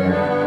Yeah.